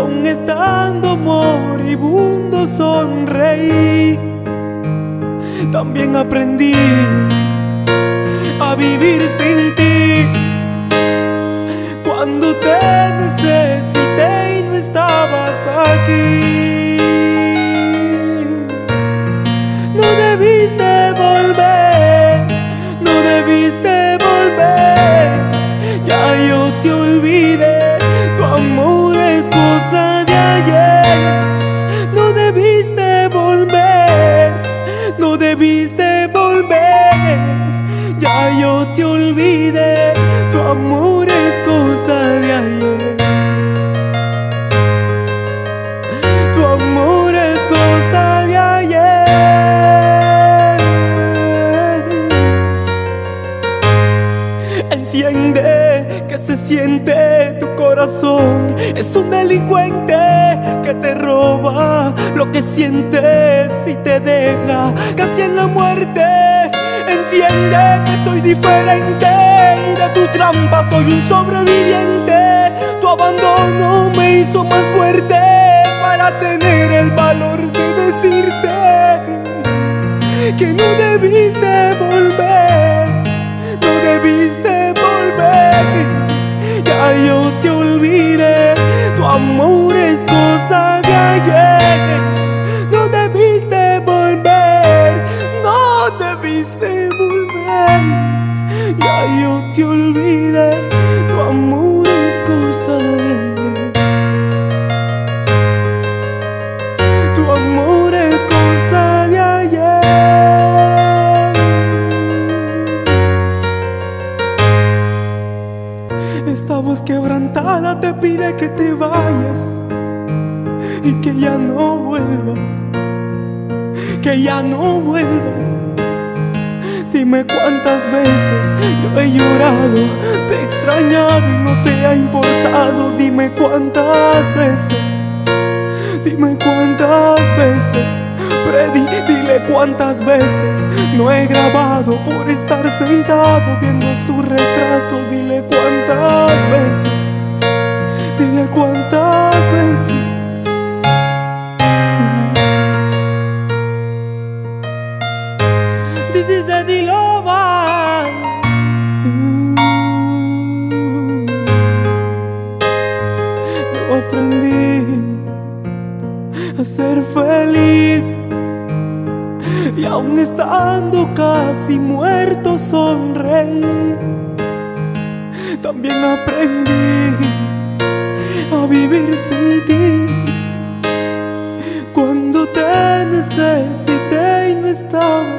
aún estando moribundo sonreí. También aprendí a vivir sin ti. Cuando te Ya yo te olvidé, tu amor es cosa de ayer. Tu amor es cosa de ayer. Entiende que se siente tu corazón. Es un delincuente que te roba lo que sientes y te deja casi en la muerte. Entiende que soy diferente y de tu trampa soy un sobreviviente. Tu abandono me hizo más fuerte para tener el valor de decirte que no debiste volver, no debiste volver. Ya yo te olvidé, debiste volver. Ya yo te olvidé, tu amor es cosa de ayer. Tu amor es cosa de ayer. Esta voz quebrantada te pide que te vayas y que ya no vuelvas, que ya no vuelvas. Dime cuántas veces yo he llorado, te he extrañado y no te ha importado. Dime cuántas veces. Dime cuántas veces, Freddy, dile cuántas veces no he grabado por estar sentado viendo su retrato. Dile cuántas veces, aprendí a ser feliz y aún estando casi muerto sonreí. También aprendí a vivir sin ti cuando te necesité y no estabas